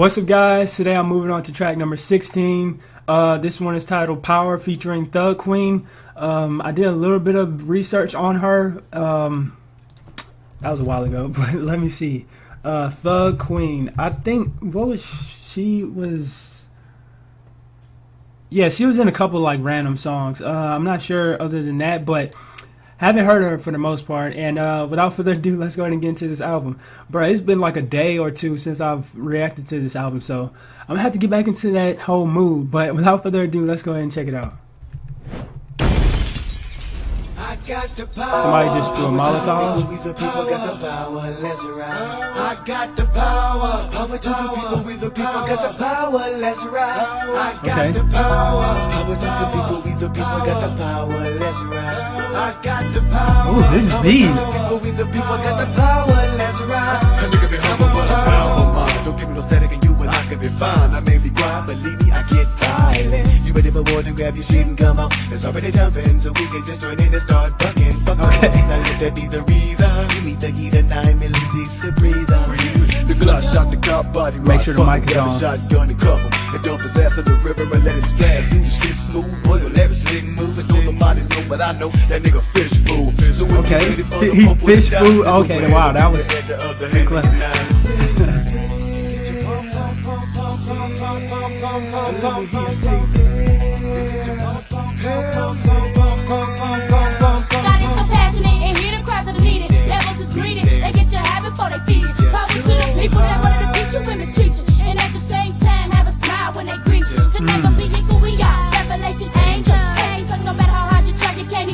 What's up, guys? Today I'm moving on to track number 16. Uh, this one is titled Power featuring Thug Queen. Um, I did a little bit of research on her. Um, that was a while ago, but let me see. Uh, Thug Queen. I think, what was she? was. Yeah, she was in a couple like random songs. Uh, I'm not sure other than that, but haven't heard her for the most part. And uh, without further ado, let's go ahead and get into this album. Bro, it's been like a day or two since I've reacted to this album, so I'm gonna have to get back into that whole mood. But without further ado, let's go ahead and check it out. Somebody just threw a Molotov. We the people got the power, let's ride. I got the power, power to the people. We the people got the power, let's ride. I got the power, power to the people. We the people got the power, let's ride. I got the power. Oh, this is deep. For more than shit and come on. It's already jumping, so we can just join in and start bucking. Fuck okay. Now let that be the reason. Give me the heat of nine milli six to breathe on. The glass shot the cop body Make sure the mic is on. Shotgun cuff him. And ass to the river and let it splash. Do the shit smooth, boy, your every slick move. So the bodies know, but I know that nigga fish food. So okay, he fish food. Okay, wow, that was clever.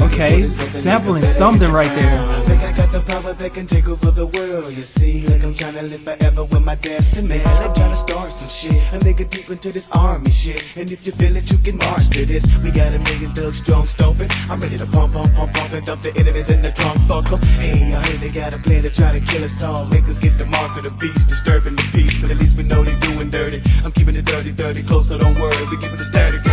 Okay, sampling something right there the power that can take over the world. You see, like I'm trying to live forever with my destiny. I'm trying to start some shit. A nigga deep into this army shit. And if you feel it, you can march to this. We got a million thugs strong stomping. I'm ready to pump, pump, pump, pump, and dump the enemies in the trunk. Fuck them. Hey, I heard they got a plan to try to kill us all. Us get the mark of the beast, disturbing the peace. But at least we know they doing dirty. I'm keeping it dirty, dirty, closer, don't worry. We keeping the static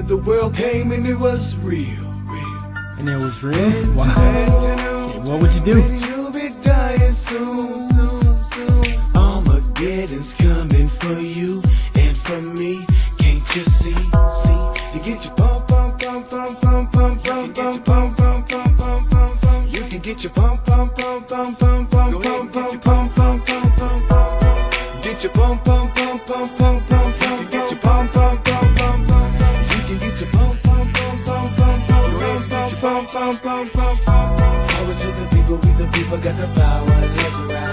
The end of the world came and it was real, real. And it was real? Wow. What would you do? You'll be dying soon, soon, soon. Armageddon's coming for you and for me. Can't you see? See, you get your pump, pump, pump, pump, pump, pump, pump, pump, pump, pump, pump, pump, pump, pump. You can get your pump, pump, pump, pump, pump, pump, pump, people got the power. Let's ride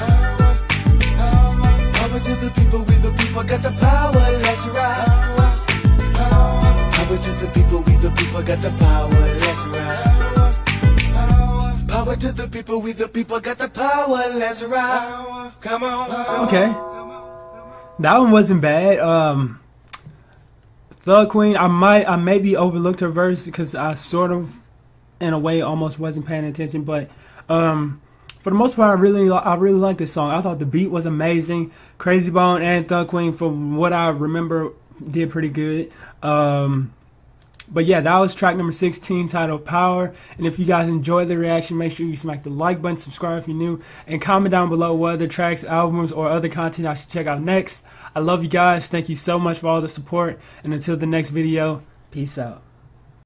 to the people, we the people got the power, let's ride. Power to the people, we the people got the power, let's ride. Power to the people, we the people got the power, let's ride. Come on. Okay. That one wasn't bad. Um Thug Queen, I might I maybe overlooked her verse because I sort of in a way almost wasn't paying attention, but um for the most part, I really I really like this song. I thought the beat was amazing. Krayzie Bone and Thug Queen, from what I remember, did pretty good. Um, but yeah, that was track number 16 titled Power. And if you guys enjoyed the reaction, make sure you smack the like button, subscribe if you're new, and comment down below what other tracks, albums, or other content I should check out next. I love you guys. Thank you so much for all the support. And until the next video, peace out.